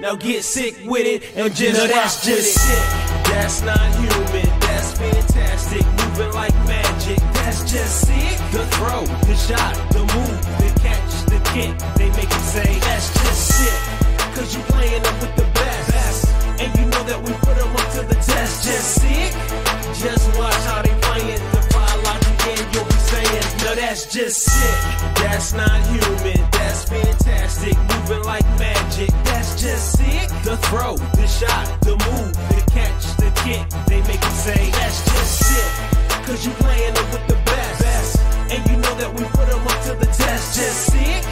Now get sick with it and just no, that's just sick. That's not human. That's fantastic. Moving like magic. That's just sick. The throw, the shot, the move, the catch, the kick. They make it say that's just sick. Cause you playing up with the best. best. And you know that we put them up to the test. Just sick. Just watch how they playing. Defy logic and you'll be saying, no, that's just sick. That's not human. That's fantastic. Moving like magic. That's just sick. The throw, the shot, the move, the catch, the kick. They make it say, that's just sick. Cause you playing it with the best. best. And you know that we put them up to the test. Just sick.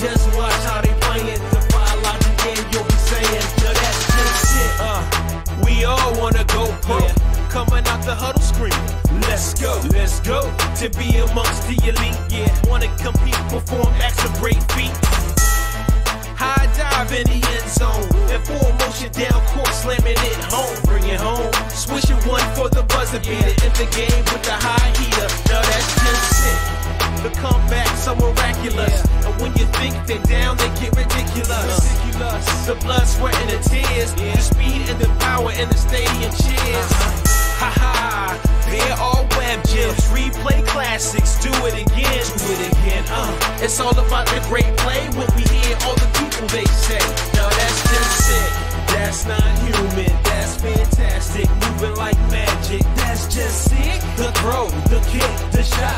Just watch how they playing. Defy logic and game you'll be saying, no, that's just sick. Uh, we all wanna go pro. Yeah. Coming out the huddle screaming. Let's go, let's go to be amongst the elite. Yeah, wanna compete, perform, accelerate feet. High dive in the end zone. And motion down court, slamming it home. Bring it home. Switching one for the buzzer beater. In the game with the high heater. Now that's just sick. The comeback so miraculous. And when you think they're down, they get ridiculous. The blood, sweat, and the tears. The speed and the power in the stadium cheers. Ha ha, they're all web gems. Replay classics, do it again, do it again. Uh, it's all about the great play when we hear all the people they say. That's not human, that's fantastic. Moving like magic, that's just sick. The throw, the kick, the shot.